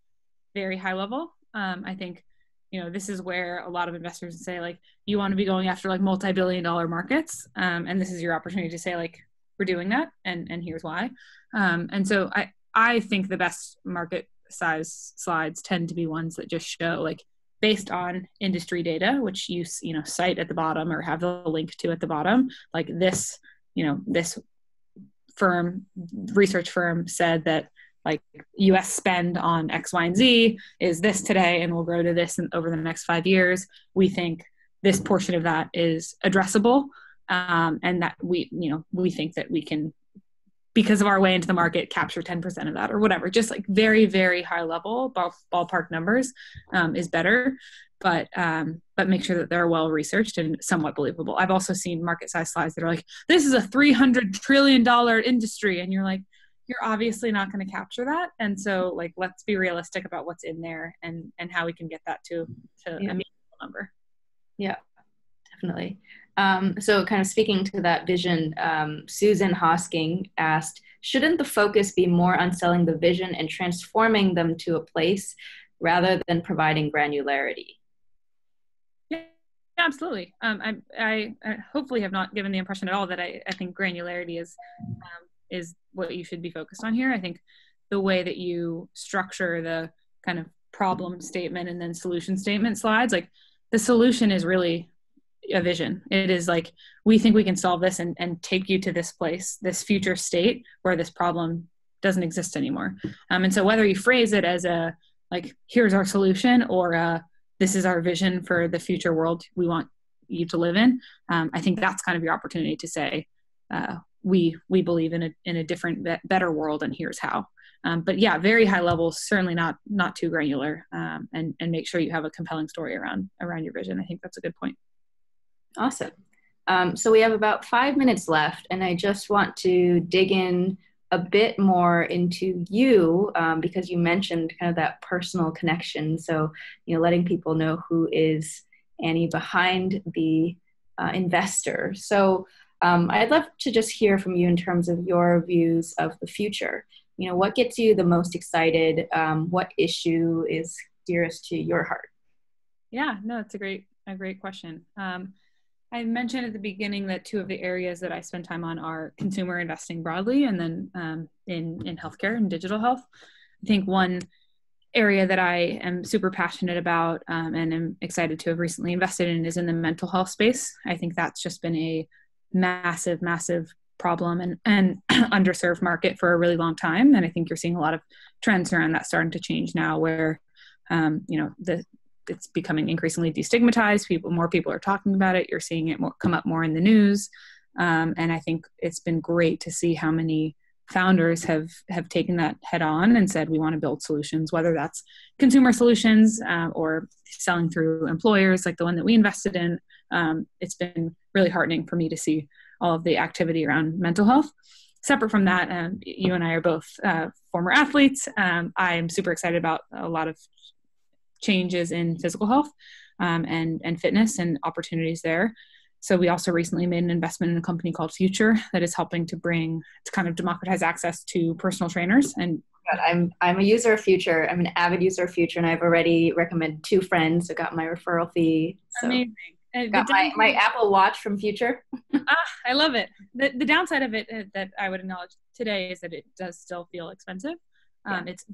very high level. Um, I think, you know, this is where a lot of investors say, like, you want to be going after like multi billion dollar markets. Um, and this is your opportunity to say, like, we're doing that and, and here's why. Um, and so I, I think the best market size slides tend to be ones that just show like based on industry data which you you know cite at the bottom or have the link to at the bottom like this you know this firm research firm said that like us spend on x y and z is this today and will grow to this over the next five years. We think this portion of that is addressable um, and that we you know we think that we can because of our way into the market capture 10% of that or whatever. Just like very very high level ball, ballpark numbers um, is better. But um, but make sure that they're well researched and somewhat believable. I've also seen market size slides that are like this is a 300 trillion dollar industry and you're like you're obviously not going to capture that. And so like let's be realistic about what's in there and and how we can get that to to yeah. a meaningful number. Yeah definitely um, so, kind of speaking to that vision, um, Susan Hosking asked Shouldn't the focus be more on selling the vision and transforming them to a place rather than providing granularity? Yeah, absolutely. Um, I, I, I, hopefully have not given the impression at all that I, I think granularity is, um, is what you should be focused on here. I think the way that you structure the kind of problem statement and then solution statement slides, like the solution is really a vision. It is like we think we can solve this and, and take you to this place, this future state where this problem doesn't exist anymore. Um, and so whether you phrase it as a like here's our solution or a, this is our vision for the future world we want you to live in, um, I think that's kind of your opportunity to say uh, we we believe in a in a different better world and here's how. Um, but yeah, very high level, certainly not not too granular, um, and and make sure you have a compelling story around around your vision. I think that's a good point. Awesome. Um, so we have about five minutes left, and I just want to dig in a bit more into you um, because you mentioned kind of that personal connection. So, you know, letting people know who is Annie behind the uh, investor. So, um, I'd love to just hear from you in terms of your views of the future. You know, what gets you the most excited? Um, what issue is dearest to your heart? Yeah, no, it's a great, a great question. Um, I mentioned at the beginning that two of the areas that I spend time on are consumer investing broadly and then um, in, in healthcare and digital health. I think one area that I am super passionate about um, and am excited to have recently invested in is in the mental health space. I think that's just been a massive, massive problem and, and underserved market for a really long time. And I think you're seeing a lot of trends around that starting to change now where um, you know the it's becoming increasingly destigmatized. People, more people are talking about it. You're seeing it more, come up more in the news, um, and I think it's been great to see how many founders have have taken that head on and said we want to build solutions whether that's consumer solutions uh, or selling through employers like the one that we invested in um, it's been really heartening for me to see all of the activity around mental health separate from that um, you and i are both uh, former athletes um, i am super excited about a lot of changes in physical health um, and and fitness and opportunities there so we also recently made an investment in a company called Future that is helping to bring to kind of democratize access to personal trainers and I'm I'm a user of Future. I'm an avid user of Future, and I've already recommended two friends who got my referral fee. So Amazing. got my, my Apple Watch from Future. ah, I love it. The, the downside of it uh, that I would acknowledge today is that it does still feel expensive. Um, yeah. It's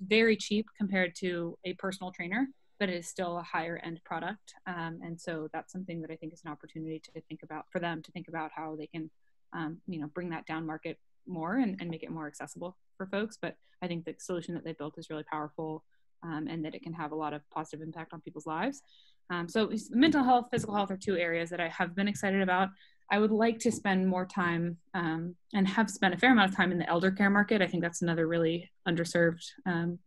very cheap compared to a personal trainer but it is still a higher end product. Um, and so that's something that I think is an opportunity to think about for them to think about how they can, um, you know, bring that down market more and, and make it more accessible for folks. But I think the solution that they built is really powerful um, and that it can have a lot of positive impact on people's lives. Um, so mental health, physical health are two areas that I have been excited about. I would like to spend more time um, and have spent a fair amount of time in the elder care market. I think that's another really underserved um,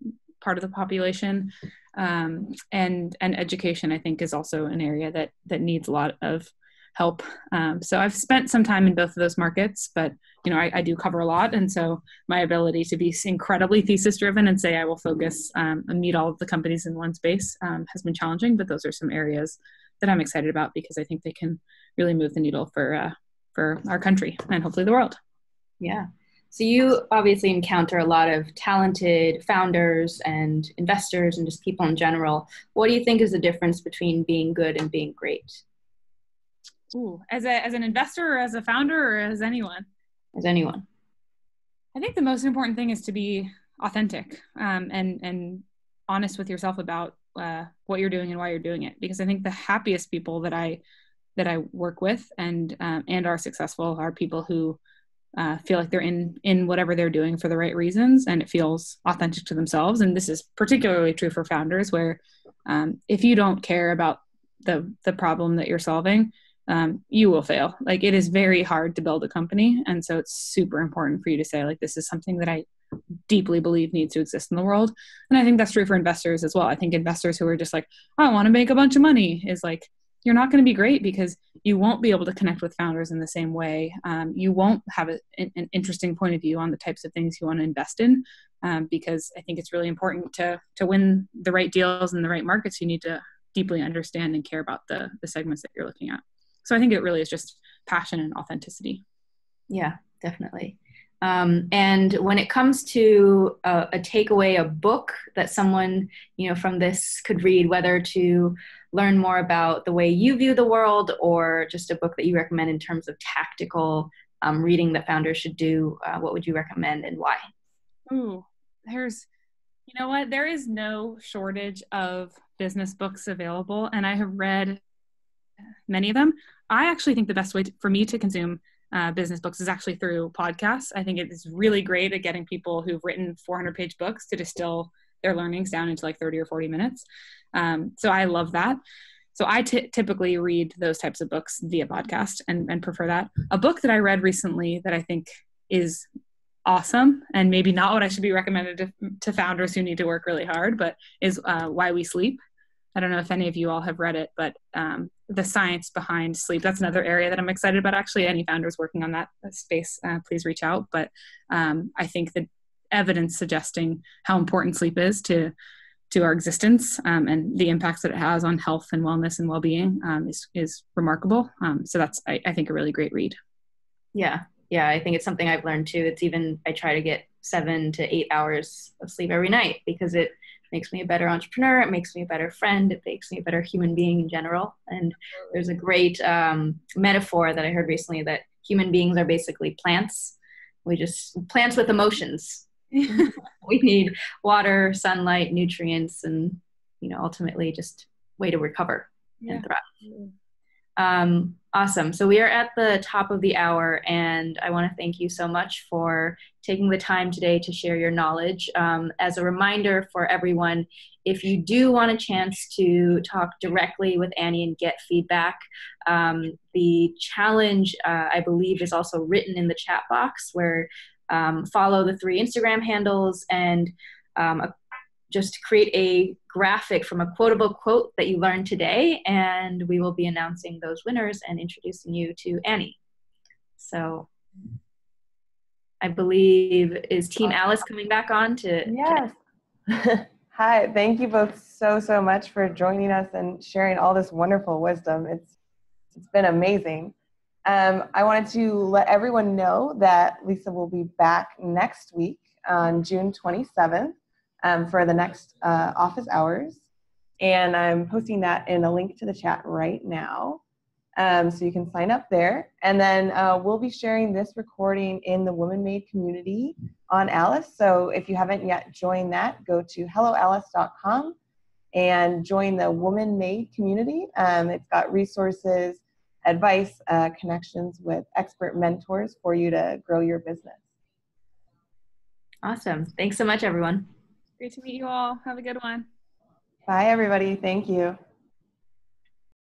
part of the population. Um, and and education i think is also an area that that needs a lot of help. Um, so i've spent some time in both of those markets but you know I, I do cover a lot. And so my ability to be incredibly thesis driven and say i will focus um, and meet all of the companies in one space um, has been challenging but those are some areas that i'm excited about because i think they can really move the needle for uh, for our country and hopefully the world yeah so you obviously encounter a lot of talented founders and investors and just people in general. What do you think is the difference between being good and being great? Ooh, as a as an investor or as a founder or as anyone? As anyone. I think the most important thing is to be authentic um, and and honest with yourself about uh, what you're doing and why you're doing it. Because I think the happiest people that I that I work with and um, and are successful are people who uh, feel like they're in in whatever they're doing for the right reasons and it feels authentic to themselves and this is particularly true for founders where um, if you don't care about the the problem that you're solving um, you will fail like it is very hard to build a company and so it's super important for you to say like this is something that i deeply believe needs to exist in the world and i think that's true for investors as well i think investors who are just like i want to make a bunch of money is like you're not going to be great because you won't be able to connect with founders in the same way. Um, you won't have a, an interesting point of view on the types of things you want to invest in um, because I think it's really important to to win the right deals in the right markets. You need to deeply understand and care about the the segments that you're looking at. So I think it really is just passion and authenticity. Yeah, definitely. Um, and when it comes to a, a, takeaway, a book that someone you know from this could read, whether to learn more about the way you view the world or just a book that you recommend in terms of tactical um, reading that founders should do, uh, what would you recommend and why? Ooh, there's, you know what? There is no shortage of business books available, and I have read many of them. I actually think the best way to, for me to consume uh, business books is actually through podcasts. I think it is really great at getting people who've written 400 page books to distill their learnings down into like 30 or 40 minutes. Um, so I love that. So I t- typically read those types of books via podcast and, and prefer that. A book that I read recently that I think is awesome and maybe not what I should be recommended to, to founders who need to work really hard, but is uh, Why We Sleep. I don't know if any of you all have read it, but um, the science behind sleep, that's another area that I'm excited about. Actually, any founders working on that space, uh, please reach out. But um, I think the evidence suggesting how important sleep is to to our existence um, and the impacts that it has on health and wellness and well-being um, is, is remarkable. Um, so that's I, I, think a really great read. Yeah. Yeah i think it's something i've learned too. It's even i try to get seven to eight hours of sleep every night because it makes me a better entrepreneur it makes me a better friend it makes me a better human being in general and there's a great um, metaphor that i heard recently that human beings are basically plants we just plants with emotions we need water, sunlight, nutrients, and you know, ultimately just way to recover yeah. and thrive. Um, awesome. So we are at the top of the hour, and I want to thank you so much for taking the time today to share your knowledge. Um, as a reminder for everyone, if you do want a chance to talk directly with Annie and get feedback, um, the challenge, uh, I believe, is also written in the chat box where um, follow the three Instagram handles and um, a, just create a graphic from a quotable quote that you learned today, and we will be announcing those winners and introducing you to Annie. So I believe is Team Alice coming back on to Yes. Hi, thank you both so so much for joining us and sharing all this wonderful wisdom. It's it's been amazing. Um, I wanted to let everyone know that Lisa will be back next week on June 27th um, for the next uh, office hours. And I'm posting that in a link to the chat right now. Um, so you can sign up there. And then uh, we'll be sharing this recording in the WomanMade community on Alice. So if you haven't yet joined that, go to helloalice.com and join the WomanMade community. Um, it's got resources, advice, uh, connections with expert mentors for you to grow your business. Awesome. Thanks so much, everyone. Great to meet you all. Have a good one. Bye, everybody. Thank you.